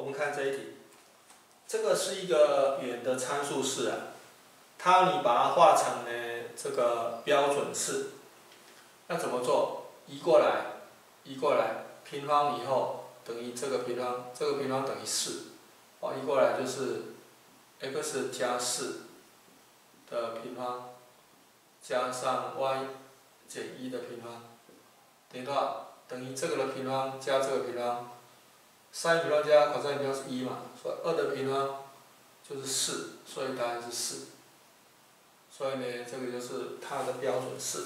我们看这一题，这个是一个圆的参数式啊，它你把它画成呢这个标准式，那怎么做？移过来，移过来，平方以后等于这个平方，这个平方等于四，哦，移过来就是 x 加四的平方加上 y 减一的平方等于多少？等于这个的平方加这个平方。三平方加 cos 平方是一嘛，所以二的平方就是四，所以答案是四。所以呢，这个就是它的标准式。